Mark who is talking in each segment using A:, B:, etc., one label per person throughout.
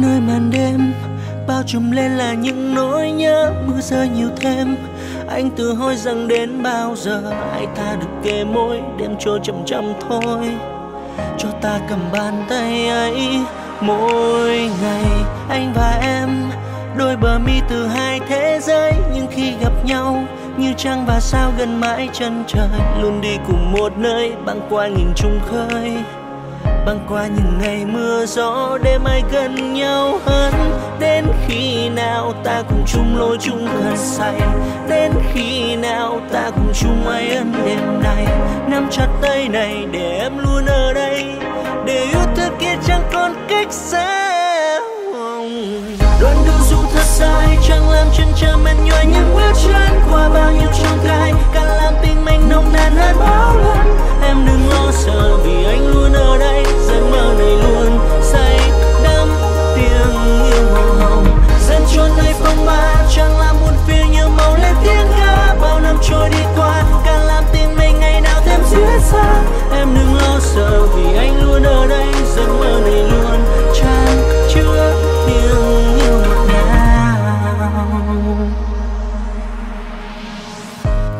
A: nơi màn đêm. Bao trùm lên là những nỗi nhớ, mưa rơi nhiều thêm. Anh tự hỏi rằng đến bao giờ ai ta được kề môi, đêm trôi chậm chậm thôi. Cho ta cầm bàn tay ấy, mỗi ngày anh và em. Đôi bờ mi từ hai thế giới, nhưng khi gặp nhau, như trăng và sao gần mãi chân trời. Luôn đi cùng một nơi, băng qua nghìn trùng khơi băng qua những ngày mưa gió, đêm ai gần nhau hơn? Đến khi nào ta cùng chung lối chung gần say? Đến khi nào ta cùng chung ai ân đêm nay nắm chặt tay này để em luôn ở đây, để yêu thương kia chẳng còn cách xa. Đoạn đường dù thật dài, chẳng làm chân cha mệt nhòa những bước chân qua bao nhiêu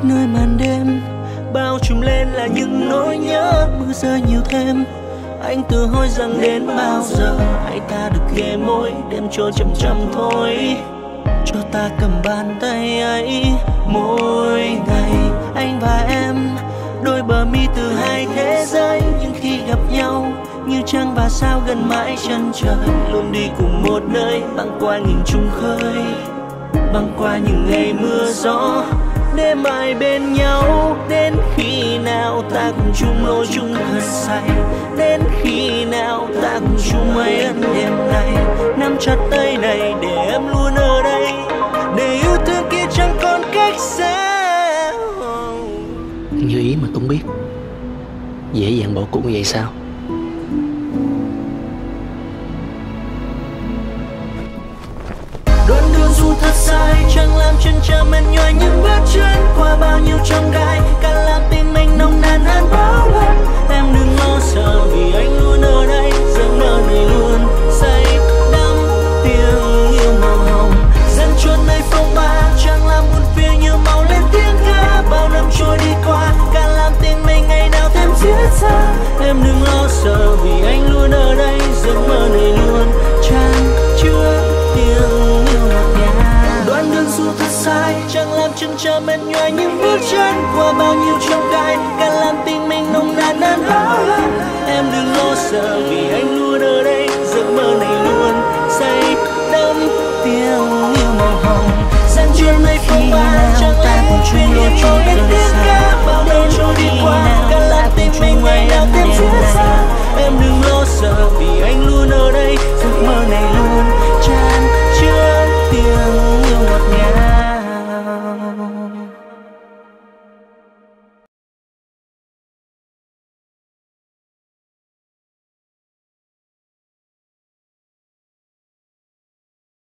A: nơi màn đêm. Bao trùm lên là những nỗi nhớ mưa rơi nhiều thêm. Anh tự hỏi rằng đến bao giờ hãy ta được ghé môi đêm trôi chậm chậm thôi. Cho ta cầm bàn tay ấy, mỗi ngày anh và em đôi bờ mi từ hai thế giới. Nhưng khi gặp nhau, như trăng và sao gần mãi chân trời, luôn đi cùng một nơi, băng qua nghìn trùng khơi, băng qua những ngày mưa gió đêm mai bên nhau? Đến khi nào ta cùng chung lối chung thật say? Đến khi nào ta cùng chung mây ân đêm nay? Nắm chặt tay này để em luôn ở đây. Để yêu thương kia chẳng còn cách xa.
B: Như ý mà Tuấn biết. Dễ dàng bỏ cuộc như vậy sao?
A: Đoạn đường dù thật dài chẳng làm chẳng làm chân cha mệt nhòa những bước chân qua bao nhiêu trong gai càng làm tình mình nồng nàn hơn bao lần